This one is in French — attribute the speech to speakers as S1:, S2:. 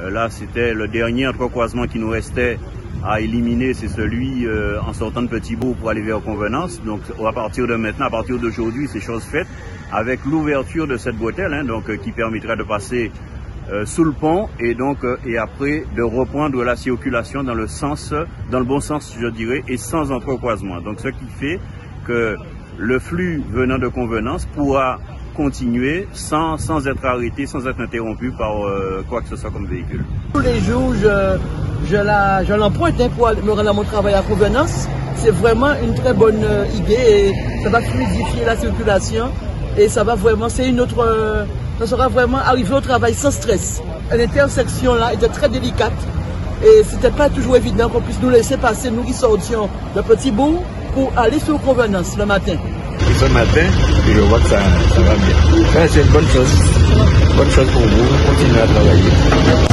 S1: Euh, là, c'était le dernier entrecroisement qui nous restait à éliminer, c'est celui euh, en sortant de Petit Bourg pour aller vers Convenance. Donc à partir de maintenant, à partir d'aujourd'hui, c'est chose faite avec l'ouverture de cette bretelle, hein, donc euh, qui permettra de passer sous le pont et donc et après de reprendre la circulation dans le sens, dans le bon sens, je dirais, et sans entrecroisement. Donc ce qui fait que le flux venant de Convenance pourra continuer sans, sans être arrêté, sans être interrompu par euh, quoi que ce soit comme véhicule.
S2: Tous les jours, je, je l'emprunte hein, pour me rendre à mon travail à convenance. C'est vraiment une très bonne euh, idée et ça va fluidifier la circulation et ça va vraiment, c'est une autre, euh, ça sera vraiment arriver au travail sans stress. L'intersection là était très délicate et c'était pas toujours évident qu'on puisse nous laisser passer, nous qui sortions de Petit Bourg, pour aller sur convenance le matin
S3: ce matin je vois que ça, ça va bien. C'est une bonne chose. Bonne chose pour vous. Continuez à travailler.